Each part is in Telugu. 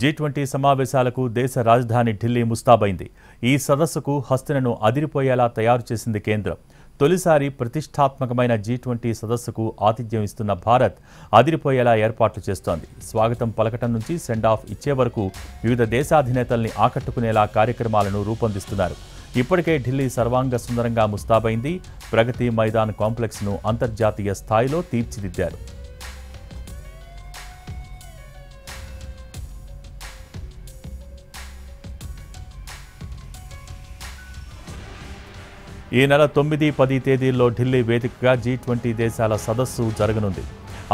జీ ట్వంటీ సమావేశాలకు దేశ రాజధాని ఢిల్లీ ముస్తాబైంది. ఈ సదస్సుకు హస్తినను అదిరిపోయేలా తయారు చేసింది కేంద్రం. తొలిసారి ప్రతిష్టాత్మకమైన జీ ట్వంటీ సదస్సుకు ఆతిథ్యం ఇస్తున్న భారత్ అదిరిపోయేలా ఏర్పాట్లు చేస్తోంది. స్వాగతం పలకటం నుంచి సెండ్ ఆఫ్ ఇచ్చే వరకు వివిధ దేశాధినేతల్ని ఆకట్టుకునేలా కార్యక్రమాలను రూపొందిస్తున్నారు. ఇప్పటికే ఢిల్లీ సర్వాంగ సుందరంగా ముస్తాబైంది. ప్రగతి మైదాన్ కాంప్లెక్స్ను అంతర్జాతీయ స్థాయిలో తీర్చిదిద్దారు. ఈ నెల తొమ్మిది పది తేదీల్లో ఢిల్లీ వేదికగా జీ ట్వంటీ దేశాల సదస్సు జరగనుంది.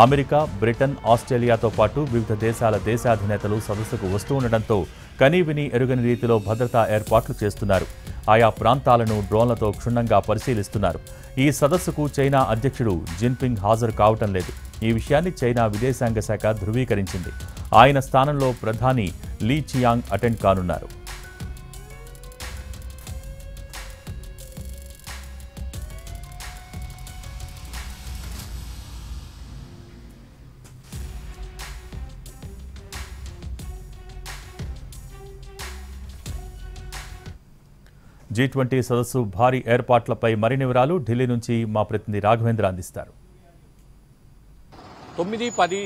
అమెరికా బ్రిటన్ ఆస్ట్రేలియాతో పాటు వివిధ దేశాల దేశాధినేతలు సదస్సుకు వస్తూ ఉండడంతో కనీవిని ఎరుగని రీతిలో భద్రతా ఏర్పాట్లు చేస్తున్నారు. ఆయా ప్రాంతాలను డ్రోన్లతో క్షుణ్ణంగా పరిశీలిస్తున్నారు. ఈ సదస్సుకు చైనా అధ్యక్షుడు జిన్పింగ్ హాజరు కావటం లేదు. ఈ విషయాన్ని చైనా విదేశాంగ శాఖ ధృవీకరించింది. ఆయన స్థానంలో ప్రధాని లీ చియాంగ్ అటెండ్ కానున్నారు. జీ ట్వంటీ సదస్సు భారీ ఏర్పాట్లపై మరిన్ని వివరాలు ఢిల్లీ నుంచి మా ప్రతినిధి రాఘవేంద్ర అందిస్తారు. తొమ్మిది పది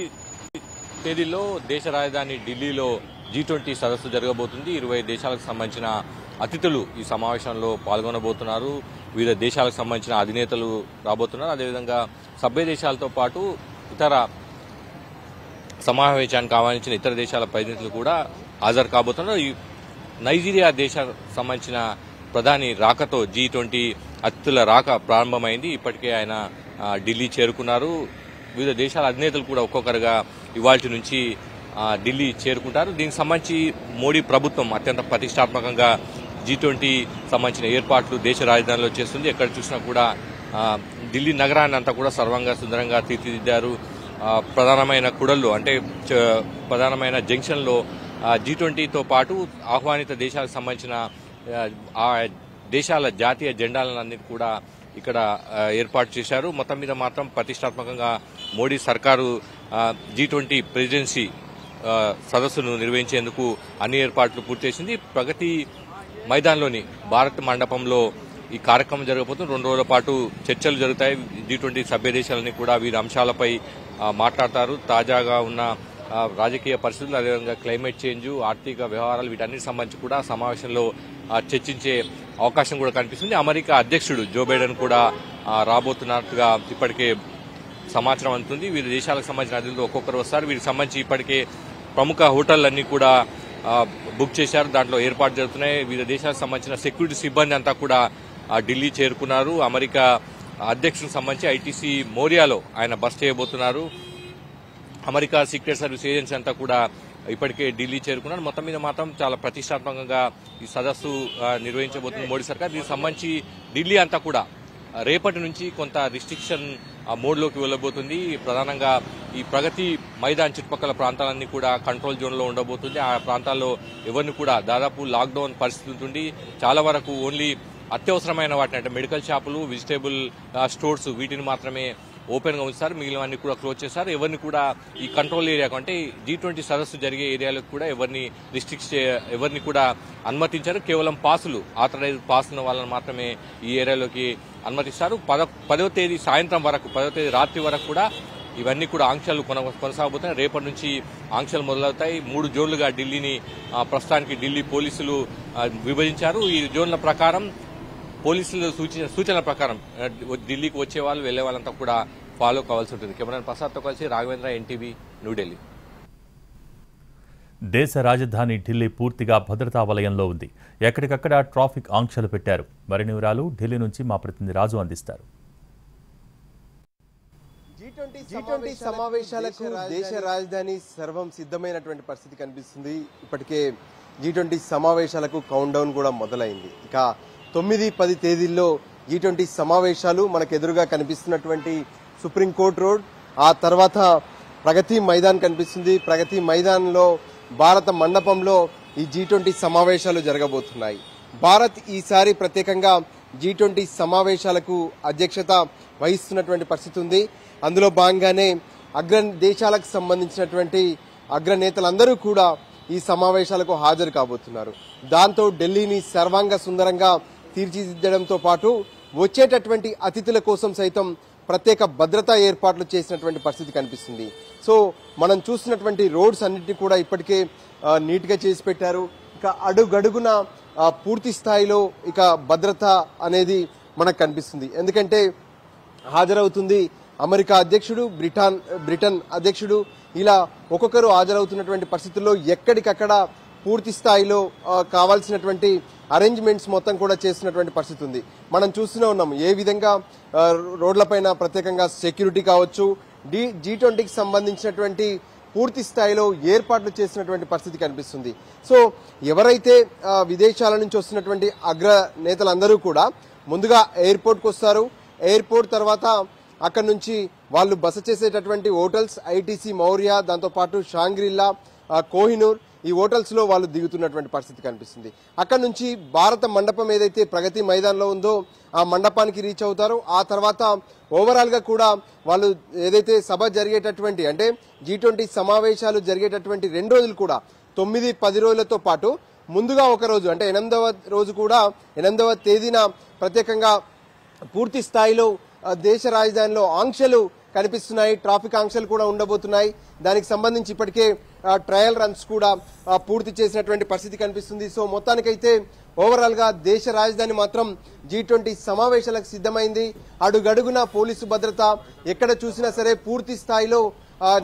తేదీల్లో దేశ రాజధాని ఢిల్లీలో జీ ట్వంటీ సదస్సు జరగబోతుంది. ఇరవై దేశాలకు సంబంధించిన అతిథులు ఈ సమావేశంలో పాల్గొనబోతున్నారు. వివిధ దేశాలకు సంబంధించిన అధినేతలు రాబోతున్నారు. అదేవిధంగా సభ్య దేశాలతో పాటు ఇతర సమావేశానికి ఆహ్వానించిన ఇతర దేశాల ప్రతినిధులు కూడా హాజరు కాబోతున్నారు. ఈ నైజీరియా దేశానికి సంబంధించిన ప్రధాని రాకతో జీ ట్వంటీ అతిథుల రాక ప్రారంభమైంది. ఇప్పటికే ఆయన ఢిల్లీ చేరుకున్నారు. వివిధ దేశాల అధినేతలు కూడా ఒక్కొక్కరుగా ఇవాళ నుంచి ఢిల్లీ చేరుకుంటారు. దీనికి సంబంధించి మోడీ ప్రభుత్వం అత్యంత ప్రతిష్టాత్మకంగా జీ ట్వంటీ సంబంధించిన ఏర్పాట్లు దేశ రాజధానిలో చేస్తుంది. ఎక్కడ చూసినా కూడా ఢిల్లీ నగరాన్ని అంతా కూడా సర్వంగా సుందరంగా తీర్చిదిద్దారు. ప్రధానమైన కుడల్లో అంటే చ- ప్రధానమైన జంక్షన్లో జీ ట్వంటీతో పాటు ఆహ్వానిత దేశాలకు సంబంధించిన ఆ, దేశాల జాతీయ జెండాలన్నిటి కూడా ఇక్కడ ఏర్పాటు చేశారు. మొత్తం మీద మాత్రం ప్రతిష్టాత్మకంగా మోడీ సర్కారు జీ ట్వంటీ ప్రెసిడెన్సీ సదస్సును నిర్వహించేందుకు అన్ని ఏర్పాట్లు పూర్తి చేసింది. ప్రగతి మైదాన్లోని భారత్ మండపంలో ఈ కార్యక్రమం జరగబోతుంది. రెండు రోజుల పాటు చర్చలు జరుగుతాయి. జీ ట్వంటీ సభ్య దేశాలని కూడా వీరి అంశాలపై మాట్లాడతారు. తాజాగా ఉన్న రాజకీయ పరిస్థితులు అదేవిధంగా క్లైమేట్ చేంజ్ ఆర్థిక వ్యవహారాలు వీటన్నిటి సంబంధించి కూడా సమావేశంలో చర్చించే అవకాశం కూడా కనిపిస్తుంది. అమెరికా అధ్యక్షుడు జో బైడెన్ కూడా రాబోతున్నట్టుగా ఇప్పటికే సమాచారం అందుతుంది. వివిధ దేశాలకు సంబంధించిన అతిథులు ఒక్కొక్కరు వస్తారు. వీరికి సంబంధించి ఇప్పటికే ప్రముఖ హోటళ్ళన్నీ కూడా బుక్ చేశారు. దాంట్లో ఏర్పాటు జరుగుతున్నాయి. వివిధ దేశాలకు సంబంధించిన సెక్యూరిటీ సిబ్బంది అంతా కూడా ఆ, ఢిల్లీ చేరుకున్నారు. అమెరికా అధ్యక్షునికి సంబంధించి ఐటీసీ మోరియాలో ఆయన బస్ చేయబోతున్నారు. అమెరికా సీక్రెట్ సర్వీస్ ఏజెన్సీ అంతా కూడా ఇప్పటికే ఢిల్లీ చేరుకున్నాడు. మొత్తం మీద మాత్రం చాలా ప్రతిష్టాత్మకంగా ఈ సదస్సు నిర్వహించబోతుంది మోడీ సర్కార్. దీనికి సంబంధించి ఢిల్లీ అంతా కూడా రేపటి నుంచి కొంత రిస్ట్రిక్షన్ మోడ్లోకి వెళ్ళబోతుంది. ప్రధానంగా ఈ ప్రగతి మైదాన్ చుట్టుపక్కల ప్రాంతాలన్నీ కూడా కంట్రోల్ జోన్లో ఉండబోతుంది. ఆ ప్రాంతాల్లో ఎవరిని కూడా దాదాపు లాక్డౌన్ పరిస్థితి ఉంటుంది. చాలా వరకు ఓన్లీ అత్యవసరమైన వాటిని అంటే మెడికల్ షాపులు వెజిటేబుల్ స్టోర్స్ వీటిని మాత్రమే ఓపెన్గా ఉంచారు మిగిలినవన్నీ కూడా క్లోజ్ చేస్తారు ఎవరిని కూడా ఈ కంట్రోల్ ఏరియాకు అంటే జీ ట్వంటీ సదస్సు జరిగే ఏరియాలకు కూడా ఎవరిని రిస్ట్రిక్ట్ చే ఎవరిని కూడా అనుమతించారు. కేవలం పాసులు ఆథరైజ్ పాస్ ఉన్న వాళ్ళని మాత్రమే ఈ ఏరియాలోకి అనుమతిస్తారు. పద పదవ తేదీ సాయంత్రం వరకు పదవ తేదీ రాత్రి వరకు కూడా ఇవన్నీ కూడా ఆంక్షలు కొన కొనసాగుతున్నాయి. రేపటి నుంచి ఆంక్షలు మొదలవుతాయి. మూడు జోన్లుగా ఢిల్లీని ప్రస్తుతానికి ఢిల్లీ పోలీసులు విభజించారు. ఈ జోన్ల ప్రకారం పోలీసులు సూచన సూచనల ప్రకారం ఢిల్లీకి వచ్చే వాళ్ళు వెళ్ళే వాళ్ళంతా కూడా ఫాలో కావాల్సి ఉంటుంది. కెమెరా ప్రసాద్తో కలిసి రాఘవేంద్ర ఎన్టీవీ న్యూఢిల్లీ దేశ రాజధాని ఢిల్లీ పూర్తిగా భద్రతా వలయంలో ఉంది. ఎక్కడికక్కడ ట్రాఫిక్ ఆంక్షలు పెట్టారు. మరిన్ని వివరాలు ఢిల్లీ నుంచి మా ప్రతినిధి రాజు అందిస్తారు. జీ ట్వంటీ సమావేశాలకు దేశ రాజధాని సర్వం సిద్ధమైనటువంటి పరిస్థితి కనిపిస్తుంది. ఇప్పటికే జీ ట్వంటీ సమావేశాలకు కౌంట్ డౌన్ కూడా మొదలైంది. ఇక తొమ్మిది పది తేదీల్లో జీ ట్వంటీ సమావేశాలు మనకు ఎదురుగా కనిపిస్తున్నటువంటి సుప్రీంకోర్టు రోడ్. ఆ తర్వాత ప్రగతి మైదాన్ కనిపిస్తుంది. ప్రగతి మైదాన్లో భారత మండపంలో ఈ జీ ట్వంటీ సమావేశాలు జరగబోతున్నాయి. భారత్ ఈసారి ప్రత్యేకంగా జీ ట్వంటీ సమావేశాలకు అధ్యక్షత వహిస్తున్నటువంటి పరిస్థితి ఉంది. అందులో భాగంగానే అగ్ర దేశాలకు సంబంధించినటువంటి అగ్రనేతలందరూ కూడా ఈ సమావేశాలకు హాజరు కాబోతున్నారు. దాంతో ఢిల్లీని సర్వాంగ సుందరంగా తీర్చిదిద్దడంతో పాటు వచ్చేటటువంటి అతిథుల కోసం సైతం ప్రత్యేక భద్రతా ఏర్పాట్లు చేసినటువంటి పరిస్థితి కనిపిస్తుంది. సో మనం చూసినటువంటి రోడ్స్ అన్నింటినీ కూడా ఇప్పటికే నీట్గా చేసి పెట్టారు. ఇక అడుగడుగున పూర్తి స్థాయిలో ఇక భద్రత అనేది మనకు కనిపిస్తుంది. ఎందుకంటే హాజరవుతుంది అమెరికా అధ్యక్షుడు బ్రిటాన్ బ్రిటన్ అధ్యక్షుడు. ఇలా ఒక్కొక్కరు హాజరవుతున్నటువంటి పరిస్థితుల్లో ఎక్కడికక్కడ పూర్తి స్థాయిలో కావాల్సినటువంటి అరేంజ్మెంట్స్ మొత్తం కూడా చేసినటువంటి పరిస్థితి ఉంది. మనం చూస్తూనే ఉన్నాం ఏ విధంగా రోడ్లపైన ప్రత్యేకంగా సెక్యూరిటీ కావచ్చు డి జీ ట్వంటీకి సంబంధించినటువంటి పూర్తి స్థాయిలో ఏర్పాట్లు చేసినటువంటి పరిస్థితి కనిపిస్తుంది. సో ఎవరైతే విదేశాల నుంచి వస్తున్నటువంటి అగ్ర నేతలందరూ కూడా ముందుగా ఎయిర్పోర్ట్కి వస్తారు. ఎయిర్పోర్ట్ తర్వాత అక్కడ నుంచి వాళ్ళు బస చేసేటటువంటి హోటల్స్ ఐటీసీ మౌర్య దాంతోపాటు షాంగ్రిల్లా కోహినూర్ ఈ హోటల్స్లో వాళ్ళు దిగుతున్నటువంటి పరిస్థితి కనిపిస్తుంది. అక్కడ నుంచి భారత మండపం ఏదైతే ప్రగతి మైదాన్లో ఉందో ఆ మండపానికి రీచ్ అవుతారు. ఆ తర్వాత ఓవరాల్గా కూడా వాళ్ళు ఏదైతే సభ జరిగేటటువంటి అంటే జీ ట్వంటీ సమావేశాలు జరిగేటటువంటి రెండు రోజులు కూడా తొమ్మిది పది రోజులతో పాటు ముందుగా ఒక రోజు అంటే ఎనిమిదవ రోజు కూడా ఎనిమిదవ తేదీన ప్రత్యేకంగా పూర్తి స్థాయిలో దేశ రాజధానిలో ఆంక్షలు కనిపిస్తున్నాయి. ట్రాఫిక్ ఆంక్షలు కూడా ఉండబోతున్నాయి. దానికి సంబంధించి ఇప్పటికే ట్రయల్ రన్స్ కూడా పూర్తి చేసినటువంటి పరిస్థితి కనిపిస్తుంది. సో మొత్తానికైతే ఓవరాల్గా దేశ రాజధాని మాత్రం జీ ట్వంటీ సమావేశాలకు సిద్ధమైంది. అడుగడుగున పోలీసు భద్రత ఎక్కడ చూసినా సరే పూర్తి స్థాయిలో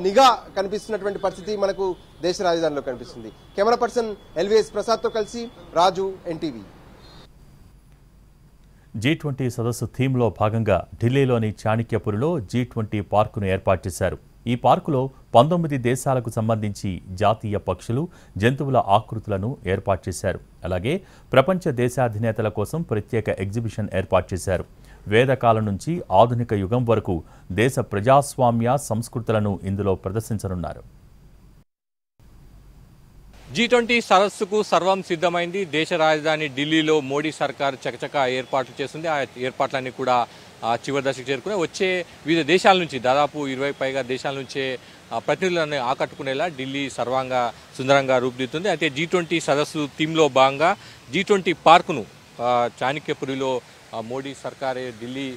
నిఘా కనిపిస్తున్నటువంటి పరిస్థితి మనకు దేశ రాజధానిలో కనిపిస్తుంది. కెమెరా పర్సన్ ఎల్విఎస్ ప్రసాద్తో కలిసి రాజు ఎన్టీవీ. జీ ట్వంటీ సదస్సు థీమ్లో భాగంగా ఢిల్లీలోని చాణక్యపురిలో జీ ట్వంటీ పార్కును ఏర్పాటు చేశారు. ఈ పార్కులో పంతొమ్మిది దేశాలకు సంబంధించి జాతీయ పక్షులు జంతువుల ఆకృతులను ఏర్పాటు చేశారు. అలాగే ప్రపంచ దేశాధినేతల కోసం ప్రత్యేక ఎగ్జిబిషన్ ఏర్పాటు చేశారు. వేదకాలం నుంచి ఆధునిక యుగం వరకు దేశ ప్రజాస్వామ్య సంస్కృతులను ఇందులో ప్రదర్శించనున్నారు. జీ ట్వంటీ సరస్సుకు సర్వం సిద్ధమైంది. దేశ రాజధాని ఢిల్లీలో మోడీ సర్కార్ చకచక ఏర్పాట్లు చేస్తుంది. ఆ ఏర్పాట్లన్నీ కూడా చివరి దశకు చేరుకుని వచ్చే వివిధ దేశాల నుంచి దాదాపు ఇరవై పైగా దేశాల నుంచే ప్రతినిధులను ఆకట్టుకునేలా ఢిల్లీ సర్వాంగ సుందరంగా రూపుదిద్దుతుంది. అయితే జీ ట్వంటీ సదస్సు థీమ్లో భాగంగా జీ ట్వంటీ పార్కును చాణక్యపురిలో మోడీ సర్కారే ఢిల్లీ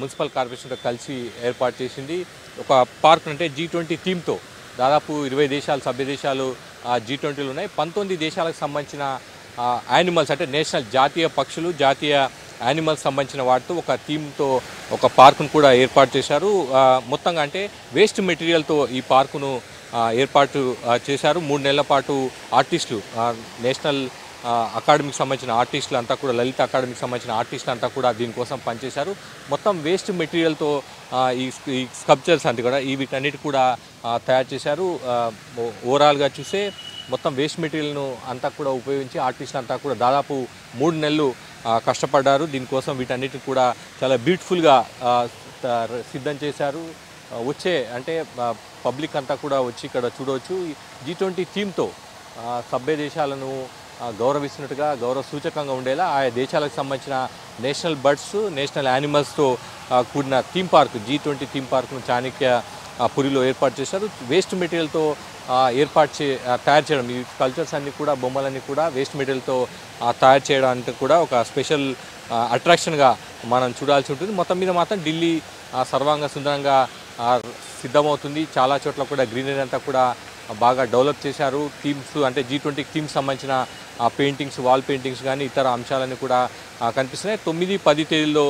మున్సిపల్ కార్పొరేషన్తో కలిసి ఏర్పాటు చేసింది. ఒక పార్క్ అంటే జీ ట్వంటీ థీమ్తో దాదాపు ఇరవై దేశాలు సభ్య దేశాలు జీ ట్వంటీలు ఉన్నాయి. పంతొమ్మిది దేశాలకు సంబంధించిన యానిమల్స్ అంటే నేషనల్ జాతీయ పక్షులు జాతీయ యానిమల్స్ సంబంధించిన వాటితో ఒక థీమ్తో ఒక పార్కును కూడా ఏర్పాటు చేశారు. మొత్తంగా అంటే వేస్ట్ మెటీరియల్తో ఈ పార్కును ఏర్పాటు చేశారు. మూడు నెలల పాటు ఆర్టిస్టులు నేషనల్ అకాడమీకి సంబంధించిన ఆర్టిస్టులు అంతా కూడా లలిత అకాడమీకి సంబంధించిన ఆర్టిస్టులు అంతా కూడా దీనికోసం పనిచేశారు. మొత్తం వేస్ట్ మెటీరియల్తో ఈ ఈ స్కల్ప్చర్స్ అంతా కూడా ఈ వీటన్నిటి కూడా తయారు చేశారు. ఓవరాల్గా చూస్తే మొత్తం వేస్ట్ మెటీరియల్ను అంతా కూడా ఉపయోగించి ఆర్టిస్టులు అంతా కూడా దాదాపు మూడు నెలలు కష్టపడ్డారు. దీనికోసం వీటన్నిటిని కూడా చాలా బ్యూటిఫుల్గా సిద్ధం చేశారు. వచ్చే అంటే పబ్లిక్ అంతా కూడా వచ్చి ఇక్కడ చూడవచ్చు. జీ ట్వంటీ థీమ్తో సభ్య దేశాలను గౌరవిస్తున్నట్టుగా గౌరవ సూచకంగా ఉండేలా ఆయా దేశాలకు సంబంధించిన నేషనల్ బర్డ్స్ నేషనల్ యానిమల్స్తో కూడిన theme park G twenty theme పార్క్ను చాణక్య పురిలో ఏర్పాటు చేశారు. వేస్ట్ మెటీరియల్తో ఏర్పాటు చే తయారు చేయడం ఈ కల్చర్స్ అన్ని కూడా బొమ్మలన్నీ కూడా వేస్ట్ మెటీరియల్తో తయారు చేయడానికి కూడా ఒక స్పెషల్ అట్రాక్షన్గా మనం చూడాల్సి ఉంటుంది. మొత్తం మీద మాత్రం ఢిల్లీ ఆ, సర్వాంగ సుందరంగా సిద్ధమవుతుంది. చాలా చోట్ల కూడా గ్రీనరీ అంతా కూడా బాగా డెవలప్ చేశారు. థీమ్స్ అంటే జీ ట్వంటీ థీమ్స్ సంబంధించిన పెయింటింగ్స్ వాల్ పెయింటింగ్స్ కానీ ఇతర అంశాలన్నీ కూడా కనిపిస్తున్నాయి. తొమ్మిది పది తేదీల్లో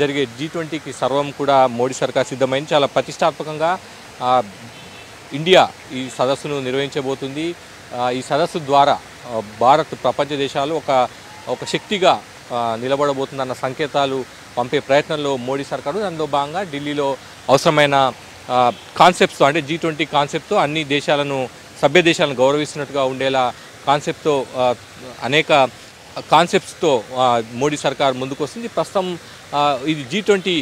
జరిగే జీ ట్వంటీకి సర్వం కూడా మోడీ సర్కార్ సిద్ధమైంది. చాలా ప్రతిష్టాత్మకంగా ఇండియా ఈ సదస్సును నిర్వహించబోతుంది. ఈ సదస్సు ద్వారా భారత్ ప్రపంచ దేశాలు ఒక ఒక శక్తిగా నిలబడబోతుందన్న సంకేతాలు పంపే ప్రయత్నంలో మోడీ సర్కారు. అందులో భాగంగా ఢిల్లీలో అవసరమైన కాన్సెప్ట్స్తో అంటే జీ ట్వంటీ కాన్సెప్ట్తో అన్ని దేశాలను సభ్య దేశాలను గౌరవిస్తున్నట్టుగా ఉండేలా కాన్సెప్ట్తో అనేక కాన్సెప్ట్స్తో మోడీ సర్కార్ ముందుకు వస్తుంది ప్రస్తుతం ఇది జీ ట్వంటీ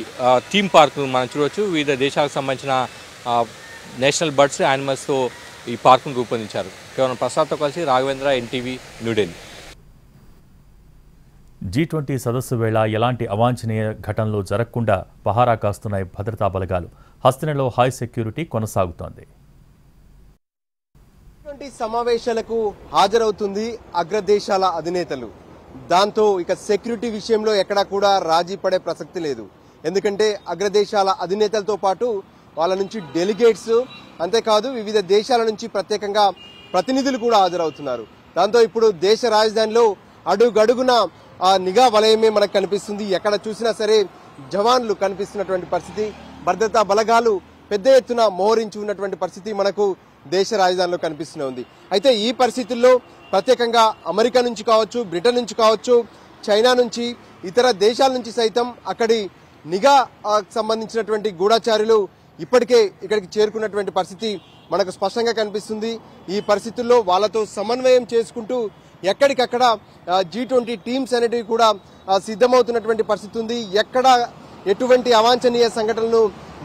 థీమ్ పార్క్ మనం చూడవచ్చు వివిధ దేశాలకు సంబంధించిన నేషనల్ బర్డ్స్ యానిమల్స్తో ఈ పార్కును రూపొందించారు. కేవలం ప్రసాద్తో కలిసి Raghavendra NTV New Delhi G twenty సదస్సు వేళ ఎలాంటి అవాంఛనీయ ఘటనలు జరగకుండా పహారా కాస్తున్నాయి భద్రతా బలగాలు. హస్తినలో హై సెక్యూరిటీ కొనసాగుతోంది. సమావేశాలకు హాజరవుతుంది అగ్రదేశాల అధినేతలు. దాంతో ఇక సెక్యూరిటీ విషయంలో ఎక్కడా కూడా రాజీ పడే ప్రసక్తి లేదు. ఎందుకంటే అగ్రదేశాల అధినేతలతో పాటు వాళ్ళ నుంచి డెలిగేట్స్ అంతేకాదు వివిధ దేశాల నుంచి ప్రత్యేకంగా ప్రతినిధులు కూడా హాజరవుతున్నారు. దాంతో ఇప్పుడు దేశ రాజధానిలో అడుగడుగున ఆ నిఘా వలయమే మనకు కనిపిస్తుంది. ఎక్కడ చూసినా సరే జవాన్లు కనిపిస్తున్నటువంటి పరిస్థితి. భద్రతా బలగాలు పెద్ద ఎత్తున మోహరించి ఉన్నటువంటి పరిస్థితి మనకు దేశ రాజధానిలో కనిపిస్తూనే ఉంది. అయితే ఈ పరిస్థితుల్లో ప్రత్యేకంగా అమెరికా నుంచి కావచ్చు బ్రిటన్ నుంచి కావచ్చు చైనా నుంచి ఇతర దేశాల నుంచి సైతం అక్కడి నిఘా సంబంధించినటువంటి గూఢాచారులు ఇప్పటికే ఇక్కడికి చేరుకున్నటువంటి పరిస్థితి మనకు స్పష్టంగా కనిపిస్తుంది. ఈ పరిస్థితుల్లో వాళ్ళతో సమన్వయం చేసుకుంటూ ఎక్కడికక్కడ జీ ట్వంటీ టీమ్స్ అనేటివి కూడా సిద్ధమవుతున్నటువంటి పరిస్థితి ఉంది. ఎక్కడ ఎటువంటి అవాంఛనీయ సంఘటనలు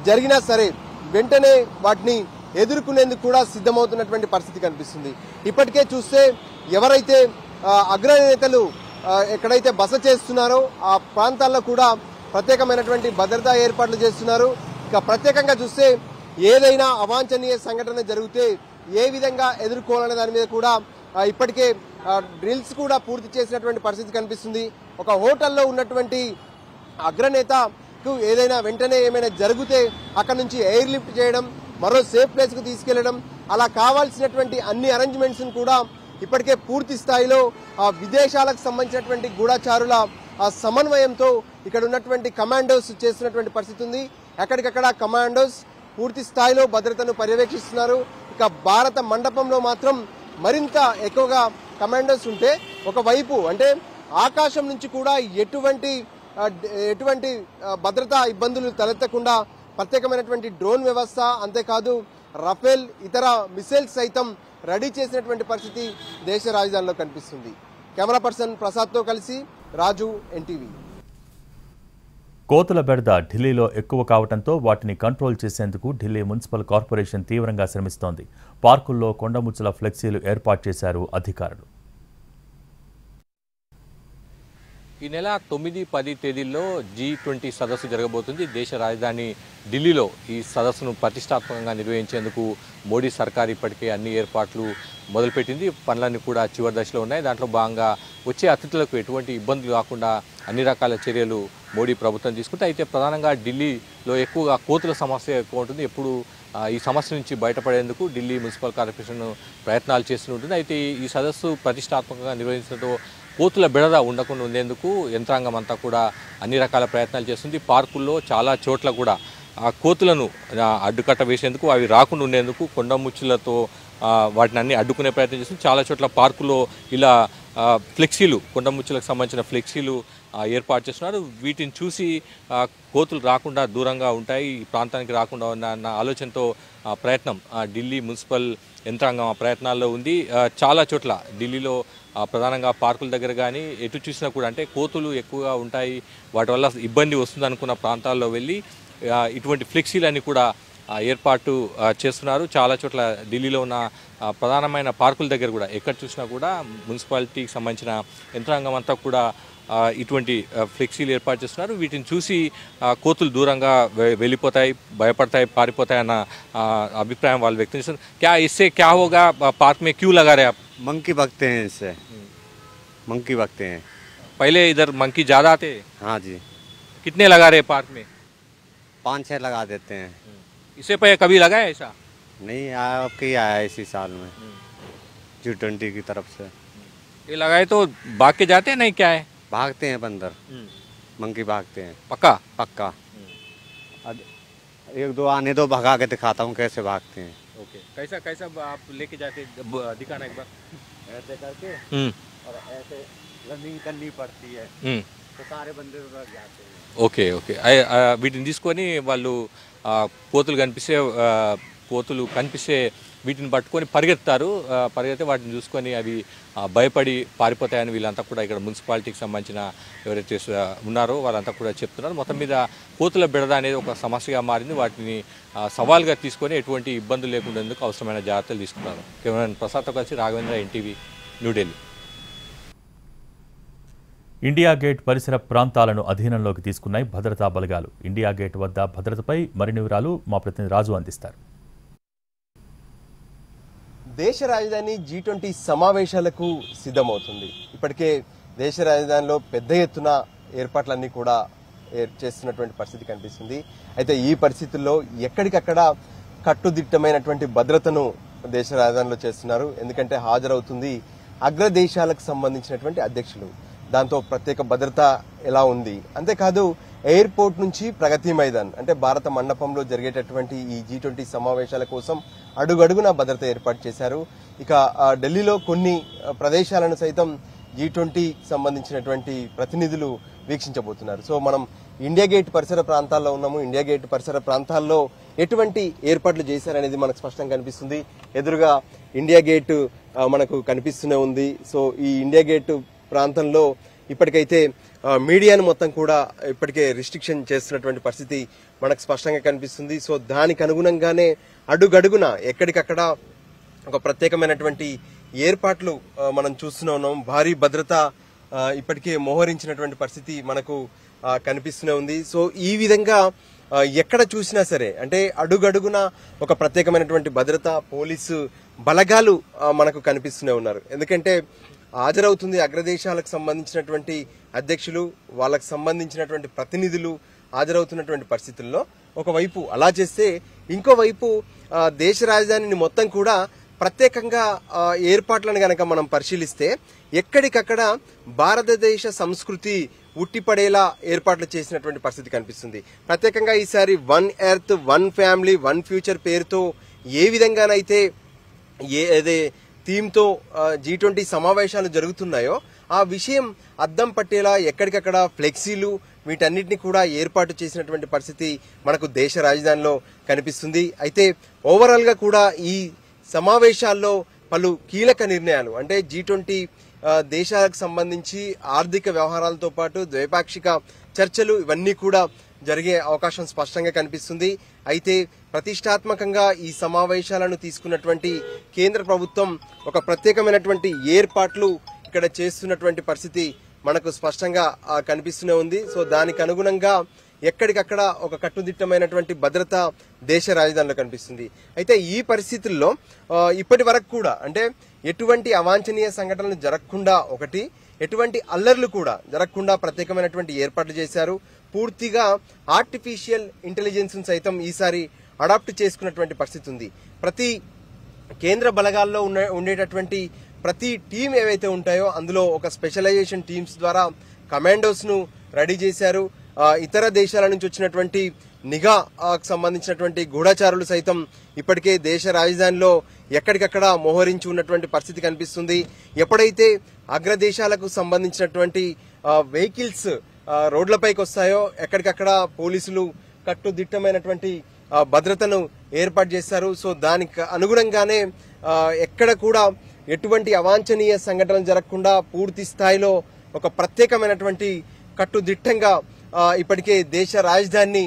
జరిగినా సరే వెంటనే వాటిని ఎదుర్కొనేందుకు కూడా సిద్ధమవుతున్నటువంటి పరిస్థితి కనిపిస్తుంది. ఇప్పటికే చూస్తే ఎవరైతే అగ్రనేతలు ఎక్కడైతే బస చేస్తున్నారో ఆ ప్రాంతాల్లో కూడా ప్రత్యేకమైనటువంటి భద్రతా ఏర్పాట్లు చేస్తున్నారు. ఇక ప్రత్యేకంగా చూస్తే ఏదైనా అవాంఛనీయ సంఘటన జరిగితే ఏ విధంగా ఎదుర్కోవాలనే దాని మీద కూడా ఇప్పటికే డ్రిల్స్ కూడా పూర్తి చేసినటువంటి పరిస్థితి కనిపిస్తుంది. ఒక హోటల్లో ఉన్నటువంటి అగ్రనేత ఏదైనా వెంటనే ఏమైనా జరిగితే అక్కడ నుంచి ఎయిర్ లిఫ్ట్ చేయడం మరో సేఫ్ ప్లేస్కు తీసుకెళ్ళడం అలా కావాల్సినటువంటి అన్ని అరేంజ్మెంట్స్ కూడా ఇప్పటికే పూర్తి స్థాయిలో ఆ విదేశాలకు సంబంధించినటువంటి గూఢచారుల ఆ సమన్వయంతో ఇక్కడ ఉన్నటువంటి కమాండోస్ చేస్తున్నటువంటి పరిస్థితి ఉంది. ఎక్కడికక్కడ కమాండోస్ పూర్తి స్థాయిలో భద్రతను పర్యవేక్షిస్తున్నారు. ఇక భారత మండపంలో మాత్రం మరింత ఎక్కువగా కమాండోస్ ఉంటే ఒకవైపు అంటే ఆకాశం నుంచి కూడా ఎటువంటి ఎటువంటి భద్రతా ఇబ్బందులు తలెత్తకుండా ప్రత్యేకమైనటువంటి డ్రోన్ వ్యవస్థ అంతేకాదు రఫేల్ ఇతర మిసైల్స్ సైతం రెడీ చేసినటువంటి పరిస్థితి దేశ రాజధానిలో కనిపిస్తుంది. కెమెరా పర్సన్ ప్రసాద్తో కలిసి రాజు ఎన్టీవీ. కోతుల బెడద ఢిల్లీలో ఎక్కువ కావడంతో వాటిని కంట్రోల్ చేసేందుకు ఢిల్లీ మున్సిపల్ కార్పొరేషన్ తీవ్రంగా శ్రమిస్తోంది. పార్కుల్లో కొండముచ్చుల ఫ్లెక్సీలు ఏర్పాటు చేశారు అధికారులు. ఈ నెల తొమ్మిది పది తేదీల్లో జీ ట్వంటీ సదస్సు జరగబోతుంది. దేశ రాజధాని ఢిల్లీలో ఈ సదస్సును ప్రతిష్టాత్మకంగా నిర్వహించేందుకు మోడీ సర్కార్ ఇప్పటికే అన్ని ఏర్పాట్లు మొదలుపెట్టింది. పనులన్నీ కూడా చివరి దశలో ఉన్నాయి. దాంట్లో భాగంగా వచ్చే అతిథులకు ఎటువంటి ఇబ్బందులు కాకుండా అన్ని రకాల చర్యలు మోడీ ప్రభుత్వం తీసుకుంటే అయితే ప్రధానంగా ఢిల్లీలో ఎక్కువగా కోతుల సమస్య ఎక్కువ ఉంటుంది. ఎప్పుడు ఈ సమస్య నుంచి బయటపడేందుకు ఢిల్లీ మున్సిపల్ కార్పొరేషన్ ప్రయత్నాలు చేస్తుంటుంది అయితే ఈ సదస్సు ప్రతిష్టాత్మకంగా నిర్వహించడంతో కోతుల బెడద ఉండకుండా ఉండేందుకు యంత్రాంగం అంతా కూడా అన్ని రకాల ప్రయత్నాలు చేస్తుంది. పార్కుల్లో చాలా చోట్ల కూడా ఆ కోతులను అడ్డుకట్ట వేసేందుకు అవి రాకుండా ఉండేందుకు కొండముచ్చులతో వాటిని అన్ని అడ్డుకునే ప్రయత్నం చేస్తుంది. చాలా చోట్ల పార్కులో ఇలా ఫ్లెక్సీలు కొండముచ్చులకు సంబంధించిన ఫ్లెక్సీలు ఏర్పాటు చేస్తున్నారు. వీటిని చూసి కోతులు రాకుండా దూరంగా ఉంటాయి ఈ ప్రాంతానికి రాకుండా ఉన్న ఆలోచనతో ఆ, ప్రయత్నం ఆ, ఢిల్లీ మున్సిపల్ యంత్రాంగం ఆ ప్రయత్నాల్లో ఉంది. చాలా చోట్ల ఢిల్లీలో ప్రధానంగా పార్కుల దగ్గర కానీ ఎటు చూసినా కూడా అంటే కోతులు ఎక్కువగా ఉంటాయి వాటి వల్ల ఇబ్బంది వస్తుంది అనుకున్న ప్రాంతాల్లో వెళ్ళి ఇటువంటి ఫ్లెక్సీలన్నీ కూడా ఏర్పాటు చేస్తున్నారు. చాలా చోట్ల ఢిల్లీలో ఉన్న ప్రధానమైన పార్కుల దగ్గర కూడా ఎక్కడ చూసినా కూడా మున్సిపాలిటీకి సంబంధించిన యంత్రాంగం అంతా కూడా ఇటువంటి ఫ్లెక్సీలు ఏర్పాటు చేస్తున్నారు. వీటిని చూసి కోతులు దూరంగా వె- వెళ్ళిపోతాయి భయపడతాయి పారిపోతాయి అన్న అభిప్రాయం వాళ్ళు వ్యక్తం చేస్తున్నారు. క్యా ఇస్తే క్యా హోగా పార్క్ మే క్యూ లగా రే मंकी भगते हैं इससे। मंकी भगते हैं। पहले इधर मंकी ज़्यादा आते? हाँ जी। कितने लगा रहे पार्क में? पाँच छः लगा देते हैं। इससे पहले कभी लगाया ऐसा? नहीं आया कहीं आया इसी साल में। जी ट्वेंटी की तरफ़ से। ये लगाए तो भाग के जाते हैं नहीं क्या है? भागते हैं बंदर। मंकी भागते हैं। पक्का? पक्का। अब एक दो आने दो भगा के दिखाता हूँ कैसे भागते हैं। ओके कैसा कैसा आप लेके जाते ब- दिखाना एक बार ऐसे करके हम्म और ऐसे रनिंग करनी पड़ती है हम्म तो सारे बंदे उधर जाते हैं ఓకే ఓకే ఐ- ఆ, వీటిని తీసుకొని వాళ్ళు ఆ, కోతులు కనిపిస్తే ఆ, కోతులు కనిపిస్తే వీటిని పట్టుకొని పరిగెత్తారు. పరిగెత్తే వాటిని చూసుకొని అవి భయపడి పారిపోతాయని వీళ్ళంతా కూడా ఇక్కడ మున్సిపాలిటీకి సంబంధించిన ఎవరైతే ఉన్నారో వాళ్ళంతా కూడా చెప్తున్నారు. మొత్తం మీద కోతుల బిడద అనేది ఒక సమస్యగా మారింది. వాటిని సవాల్గా తీసుకొని ఎటువంటి ఇబ్బందులు లేకుండా అవసరమైన జాగ్రత్తలు తీసుకున్నారు. కేవలం ప్రసాద్తో కలిసి Raghavendra NTV New Delhi. India Gate పరిసర ప్రాంతాలను అధీనంలోకి తీసుకున్నాయి భద్రతా బలగాలు. ఇండియా గేట్ వద్ద భద్రతపై మరిన్ని వివరాలు మా ప్రతినిధి రాజు అందిస్తారు. దేశ రాజధాని జీ ట్వంటీ సమావేశాలకు సిద్ధమవుతుంది. ఇప్పటికే దేశ రాజధానిలో పెద్ద ఎత్తున ఏర్పాట్లన్నీ కూడా చేస్తున్నటువంటి పరిస్థితి కనిపిస్తుంది. అయితే ఈ పరిస్థితుల్లో ఎక్కడికక్కడ కట్టుదిట్టమైనటువంటి భద్రతను దేశ రాజధానిలో చేస్తున్నారు. ఎందుకంటే హాజరవుతుంది అగ్రదేశాలకు సంబంధించినటువంటి అధ్యక్షులు. దాంతో ప్రత్యేక భద్రత ఎలా ఉంది? అంతేకాదు ఎయిర్పోర్ట్ నుంచి ప్రగతి మైదాన్ అంటే భారత మండపంలో జరిగేటటువంటి ఈ జీ ట్వంటీ సమావేశాల కోసం అడుగడుగున భద్రత ఏర్పాటు చేశారు. ఇక ఆ, ఢిల్లీలో కొన్ని ప్రదేశాలను సైతం జీ ట్వంటీ సంబంధించినటువంటి ప్రతినిధులు వీక్షించబోతున్నారు. సో మనం ఇండియా గేట్ పరిసర ప్రాంతాల్లో ఉన్నాము. ఇండియా గేట్ పరిసర ప్రాంతాల్లో ఎటువంటి ఏర్పాట్లు చేశారనేది మనకు స్పష్టంగా కనిపిస్తుంది. ఎదురుగా ఇండియా గేట్ మనకు కనిపిస్తూనే ఉంది. సో ఈ ఇండియా గేట్ ప్రాంతంలో ఇప్పటికైతే మీడియాను మొత్తం కూడా ఇప్పటికే రిస్ట్రిక్షన్ చేస్తున్నటువంటి పరిస్థితి మనకు స్పష్టంగా కనిపిస్తుంది. సో దానికి అనుగుణంగానే అడుగడుగున ఎక్కడికక్కడ ఒక ప్రత్యేకమైనటువంటి ఏర్పాట్లు మనం చూస్తూనే ఉన్నాం. భారీ భద్రత ఇప్పటికే మోహరించినటువంటి పరిస్థితి మనకు కనిపిస్తూనే ఉంది. సో ఈ విధంగా ఎక్కడ చూసినా సరే అంటే అడుగడుగున ఒక ప్రత్యేకమైనటువంటి భద్రత పోలీసు బలగాలు మనకు కనిపిస్తూనే ఉన్నారు. ఎందుకంటే హాజరవుతుంది అగ్రదేశాలకు సంబంధించినటువంటి అధ్యక్షులు వాళ్ళకు సంబంధించినటువంటి ప్రతినిధులు హాజరవుతున్నటువంటి పరిస్థితుల్లో ఒకవైపు అలా చేస్తే ఇంకోవైపు దేశ రాజధానిని మొత్తం కూడా ప్రత్యేకంగా ఏర్పాట్లను గనక మనం పరిశీలిస్తే ఎక్కడికక్కడ భారతదేశ సంస్కృతి ఉట్టిపడేలా ఏర్పాట్లు చేసినటువంటి పరిస్థితి కనిపిస్తుంది. ప్రత్యేకంగా ఈసారి one earth one family one future పేరుతో ఏ విధంగానైతే ఏ అదే థీమ్తో జీ ట్వంటీ సమావేశాలు జరుగుతున్నాయో ఆ విషయం అద్దం పట్టేలా ఎక్కడికక్కడ ఫ్లెక్సీలు వీటన్నిటిని కూడా ఏర్పాటు చేసినటువంటి పరిస్థితి మనకు దేశ రాజధానిలో కనిపిస్తుంది. అయితే ఓవరాల్గా కూడా ఈ సమావేశాల్లో పలు కీలక నిర్ణయాలు అంటే జీ ట్వంటీ దేశాలకు సంబంధించి ఆర్థిక వ్యవహారాలతో పాటు ద్వైపాక్షిక చర్చలు ఇవన్నీ కూడా జరిగే అవకాశం స్పష్టంగా కనిపిస్తుంది. అయితే ప్రతిష్టాత్మకంగా ఈ సమావేశాలను తీసుకున్నటువంటి కేంద్ర ప్రభుత్వం ఒక ప్రత్యేకమైనటువంటి ఏర్పాట్లు ఇక్కడ చేస్తున్నటువంటి పరిస్థితి మనకు స్పష్టంగా కనిపిస్తూనే ఉంది. సో దానికి అనుగుణంగా ఎక్కడికక్కడ ఒక కట్టుదిట్టమైనటువంటి భద్రత దేశ రాజధానిలో కనిపిస్తుంది. అయితే ఈ పరిస్థితుల్లో ఇప్పటి వరకు కూడా అంటే ఎటువంటి అవాంఛనీయ సంఘటనలు జరగకుండా ఒకటి ఎటువంటి అల్లర్లు కూడా జరగకుండా ప్రత్యేకమైనటువంటి ఏర్పాట్లు చేశారు. పూర్తిగా ఆర్టిఫిషియల్ ఇంటెలిజెన్స్ సైతం ఈసారి అడాప్ట్ చేసుకున్నటువంటి పరిస్థితి ఉంది. ప్రతి కేంద్ర బలగాల్లో ఉన్న ఉండేటటువంటి ప్రతి టీం ఏవైతే ఉంటాయో అందులో ఒక స్పెషలైజేషన్ టీమ్స్ ద్వారా కమాండోస్ను రెడీ చేశారు. ఇతర దేశాల నుంచి వచ్చినటువంటి నిఘాకు సంబంధించినటువంటి గూఢచారులు సైతం ఇప్పటికే దేశ రాజధానిలో ఎక్కడికక్కడ మోహరించి ఉన్నటువంటి పరిస్థితి కనిపిస్తుంది. ఎప్పుడైతే అగ్రదేశాలకు సంబంధించినటువంటి వెహికల్స్ రోడ్లపైకి వస్తాయో ఎక్కడికక్కడ పోలీసులు కట్టుదిట్టమైనటువంటి భద్రతను ఏర్పాటు చేశారు. సో దానికి అనుగుణంగానే ఎక్కడ కూడా ఎటువంటి అవాంఛనీయ సంఘటనలు జరగకుండా పూర్తి స్థాయిలో ఒక ప్రత్యేకమైనటువంటి కట్టుదిట్టంగా ఇప్పటికే దేశ రాజధానిని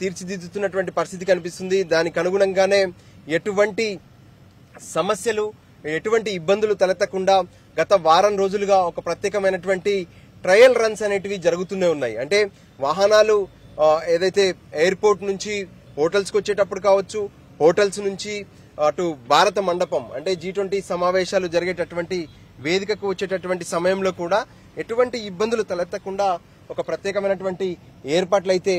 తీర్చిదిద్దుతున్నటువంటి పరిస్థితి కనిపిస్తుంది. దానికి అనుగుణంగానే ఎటువంటి సమస్యలు ఎటువంటి ఇబ్బందులు తలెత్తకుండా గత వారం రోజులుగా ఒక ప్రత్యేకమైనటువంటి ట్రయల్ రన్స్ అనేటివి జరుగుతూనే ఉన్నాయి. అంటే వాహనాలు ఏదైతే ఎయిర్పోర్ట్ నుంచి హోటల్స్కి వచ్చేటప్పుడు కావచ్చు హోటల్స్ నుంచి అటు భారత మండపం అంటే జీ ట్వంటీ సమావేశాలు జరిగేటటువంటి వేదికకు వచ్చేటటువంటి సమయంలో కూడా ఎటువంటి ఇబ్బందులు తలెత్తకుండా ఒక ప్రత్యేకమైనటువంటి ఏర్పాట్లు అయితే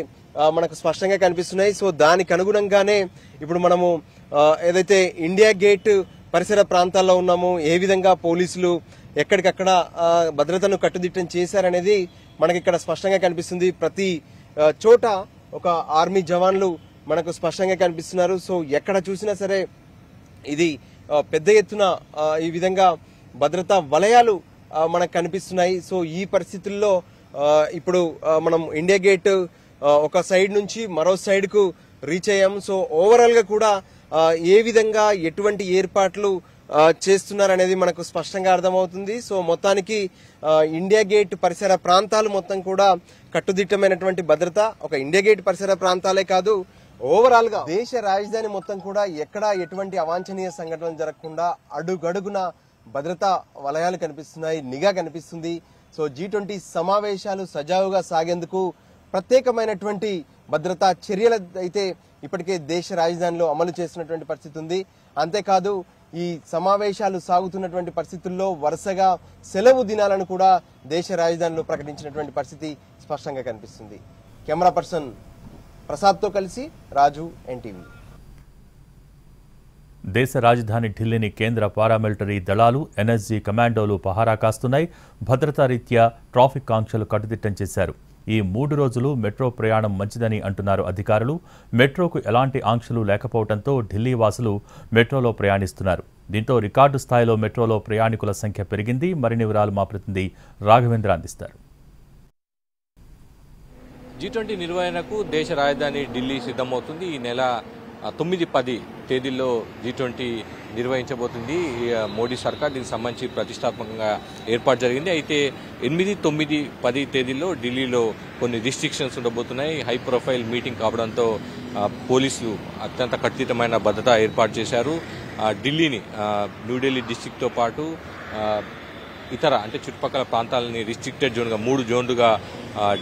మనకు స్పష్టంగా కనిపిస్తున్నాయి. సో దానికి అనుగుణంగానే ఇప్పుడు మనము ఏదైతే ఇండియా గేట్ పరిసర ప్రాంతాల్లో ఉన్నామో ఏ విధంగా పోలీసులు ఎక్కడికక్కడ భద్రతను కట్టుదిట్టం చేశారనేది మనకి ఇక్కడ స్పష్టంగా కనిపిస్తుంది. ప్రతి చోట ఒక ఆర్మీ జవాన్లు మనకు స్పష్టంగా కనిపిస్తున్నారు. సో ఎక్కడ చూసినా సరే ఇది పెద్ద ఎత్తున ఈ విధంగా భద్రతా వలయాలు మనకు కనిపిస్తున్నాయి. సో ఈ పరిస్థితుల్లో ఇప్పుడు మనం ఇండియా గేట్ ఒక సైడ్ నుంచి మరో సైడ్కు రీచ్ అయ్యాము. సో ఓవరాల్గా కూడా ఏ విధంగా ఎటువంటి ఏర్పాట్లు చేస్తున్నారనేది మనకు స్పష్టంగా అర్థమవుతుంది. సో మొత్తానికి ఇండియా గేట్ పరిసర ప్రాంతాలు మొత్తం కూడా కట్టుదిట్టమైనటువంటి భద్రత ఒక ఇండియా గేట్ పరిసర ప్రాంతాలే కాదు ఓవరాల్గా దేశ రాజధాని మొత్తం కూడా ఎక్కడా ఎటువంటి అవాంఛనీయ సంఘటనలు జరగకుండా అడుగడుగున భద్రతా వలయాలు కనిపిస్తున్నాయి నిఘా కనిపిస్తుంది. సో జీ ట్వంటీ సమావేశాలు సజావుగా సాగేందుకు ప్రత్యేకమైనటువంటి భద్రతా చర్యలు అయితే ఇప్పటికే దేశ రాజధానిలో అమలు చేస్తున్నటువంటి పరిస్థితి ఉంది. అంతేకాదు ఈ సమావేశాలు సాగుతున్నటువంటి పరిస్థితుల్లో వరుసగా సెలవు దినాలను కూడా దేశ రాజధానిలో ప్రకటించినటువంటి పరిస్థితి స్పష్టంగా కనిపిస్తుంది. కెమెరా పర్సన్ ప్రసాద్తో కలిసి రాజు ఎన్టీవీ. దేశ రాజధాని ఢిల్లీని కేంద్ర పారామిలిటరీ దళాలు ఎన్ఎస్జీ కమాండోలు పహారా కాస్తున్నాయి. భద్రతా రీత్యా ట్రాఫిక్ ఆంక్షలు కట్టుదిట్టం చేశారు. ఈ మూడు రోజులు మెట్రో ప్రయాణం మంచిదని అంటున్నారు అధికారులు. మెట్రోకు ఎలాంటి ఆంక్షలు లేకపోవడంతో ఢిల్లీ వాసులు మెట్రోలో ప్రయాణిస్తున్నారు. దీంతో రికార్డు స్థాయిలో మెట్రోలో ప్రయాణికుల సంఖ్య పెరిగింది. మరిన్ని వివరాలు మా ప్రతినిధి రాఘవేంద్ర అందిస్తారు. జీ ట్వంటీ నిర్వహణకు దేశ రాజధాని ఢిల్లీ సిద్ధమవుతుంది. ఈ నెల తొమ్మిది పది తేదీల్లో జీ ట్వంటీ నిర్వహించబోతుంది. మోడీ సర్కార్ దీనికి సంబంధించి ప్రతిష్టాత్మకంగా ఏర్పాటు జరిగింది. అయితే ఎనిమిది తొమ్మిది పది తేదీల్లో ఢిల్లీలో కొన్ని రిస్ట్రిక్షన్స్ ఉండబోతున్నాయి. హై ప్రొఫైల్ మీటింగ్ కావడంతో పోలీసులు అత్యంత కఠితమైన భద్రత ఏర్పాటు చేశారు. ఢిల్లీని న్యూఢిల్లీ డిస్టిక్తో పాటు ఇతర అంటే చుట్టుపక్కల ప్రాంతాలని రిస్ట్రిక్టెడ్ జోన్గా మూడు జోన్లుగా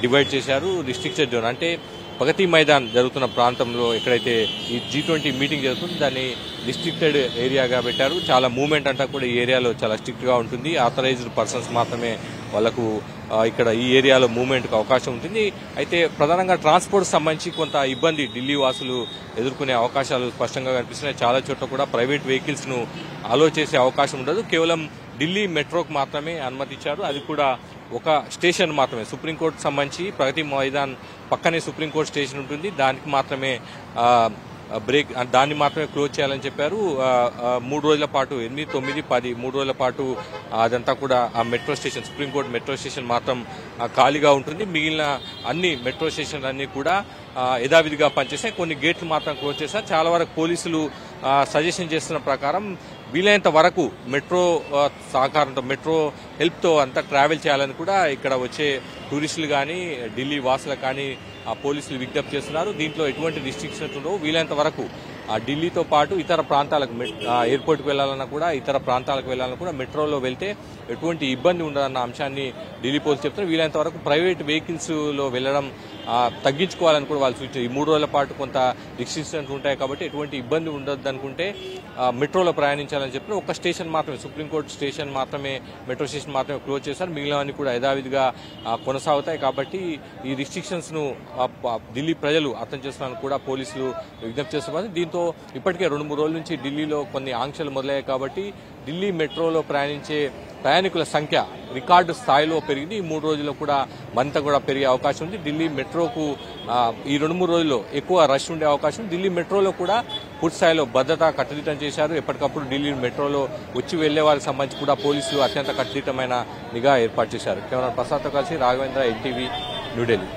డివైడ్ చేశారు. రిస్ట్రిక్టెడ్ జోన్ అంటే ప్రగతి మైదాన్ జరుగుతున్న ప్రాంతంలో ఎక్కడైతే ఈ జీ ట్వంటీ మీటింగ్ జరుగుతుంది దాన్ని రిస్ట్రిక్టెడ్ ఏరియాగా పెట్టారు. చాలా మూమెంట్ అంతా కూడా ఈ ఏరియాలో చాలా స్ట్రిక్ట్గా ఉంటుంది. ఆథరైజ్డ్ పర్సన్స్ మాత్రమే వాళ్ళకు ఇక్కడ ఈ ఏరియాలో మూవ్మెంట్కి అవకాశం ఉంటుంది. అయితే ప్రధానంగా ట్రాన్స్పోర్ట్ సంబంధించి కొంత ఇబ్బంది ఢిల్లీ వాసులు ఎదుర్కొనే అవకాశాలు స్పష్టంగా కనిపిస్తున్నాయి. చాలా చోట్ల కూడా ప్రైవేట్ వెహికల్స్ను అలో చేసే అవకాశం ఉండదు. కేవలం ఢిల్లీ మెట్రోకు మాత్రమే అనుమతించారు అది కూడా ఒక స్టేషన్ మాత్రమే. సుప్రీంకోర్టు సంబంధించి ప్రగతి మైదాన్ పక్కనే సుప్రీంకోర్టు స్టేషన్ ఉంటుంది. దానికి మాత్రమే బ్రేక్ దాన్ని మాత్రమే క్లోజ్ చేయాలని చెప్పారు. మూడు రోజుల పాటు ఎనిమిది తొమ్మిది పది మూడు రోజుల పాటు అదంతా కూడా ఆ metro station supreme court metro station మాత్రం ఖాళీగా ఉంటుంది. మిగిలిన అన్ని మెట్రో స్టేషన్లు కూడా యథావిధిగా పనిచేసాయి కొన్ని గేట్లు మాత్రం క్లోజ్ చేశారు చాలా వరకు పోలీసులు సజెషన్ చేస్తున్న ప్రకారం వీలైనంత వరకు మెట్రో సహకారంతో మెట్రో హెల్ప్తో అంతా ట్రావెల్ చేయాలని కూడా ఇక్కడ వచ్చే టూరిస్టులు కానీ ఢిల్లీ వాసులకు కానీ ఆ పోలీసులు విజ్ఞప్తి చేస్తున్నారు. దీంట్లో ఎటువంటి రిస్ట్రిక్షన్స్ ఉండవు. వీలైనంత వరకు ఆ ఢిల్లీతో పాటు ఇతర ప్రాంతాలకు ఎయిర్పోర్ట్కి వెళ్ళాలన్నా కూడా ఇతర ప్రాంతాలకు వెళ్ళాలన్నా కూడా మెట్రోలో వెళ్తే ఎటువంటి ఇబ్బంది ఉండదన్న అంశాన్ని ఢిల్లీ పోలీసులు చెప్తున్నారు. వీలైనంత వరకు ప్రైవేట్ వెహికల్స్లో వెళ్ళడం వెళ్ళడం తగ్గించుకోవాలని కూడా వాళ్ళు సూచించారు. ఈ మూడు రోజుల పాటు కొంత రిస్ట్రిక్షన్స్ ఉంటాయి కాబట్టి ఎటువంటి ఇబ్బంది ఉండదు అనుకుంటే మెట్రోలో ప్రయాణించాలని చెప్పి ఒక స్టేషన్ మాత్రమే సుప్రీంకోర్టు స్టేషన్ మాత్రమే మెట్రో స్టేషన్ మాత్రమే క్లోజ్ చేశారు. మిగిలినవన్నీ కూడా యథావిధిగా కొనసాగుతాయి కాబట్టి ఈ రిస్ట్రిక్షన్స్ను ఢిల్లీ ప్రజలు అర్థం చేస్తున్నారని కూడా పోలీసులు విజ్ఞప్తి చేస్తున్నారు. దీంతో ఇప్పటికే రెండు మూడు రోజుల నుంచి ఢిల్లీలో కొన్ని ఆంక్షలు మొదలయ్యాయి కాబట్టి ఢిల్లీ మెట్రోలో ప్రయాణించే ప్రయాణికుల సంఖ్య రికార్డు స్థాయిలో పెరిగింది. ఈ మూడు రోజుల్లో కూడా మరింత కూడా పెరిగే అవకాశం ఉంది. ఢిల్లీ మెట్రోకు ఈ రెండు మూడు రోజుల్లో ఎక్కువ రష్ ఉండే అవకాశం ఢిల్లీ మెట్రోలో కూడా పూర్తి స్థాయిలో భద్రత కట్టుదిట్టం చేశారు. ఎప్పటికప్పుడు ఢిల్లీ మెట్రోలో వచ్చి వెళ్ళే వారికి సంబంధించి కూడా పోలీసులు అత్యంత కట్టుదిట్టమైన నిఘా ఏర్పాటు చేశారు. కేవలం ప్రసాద్తో కలిసి రాఘవేంద్ర ఎన్టీవీ న్యూఢిల్లీ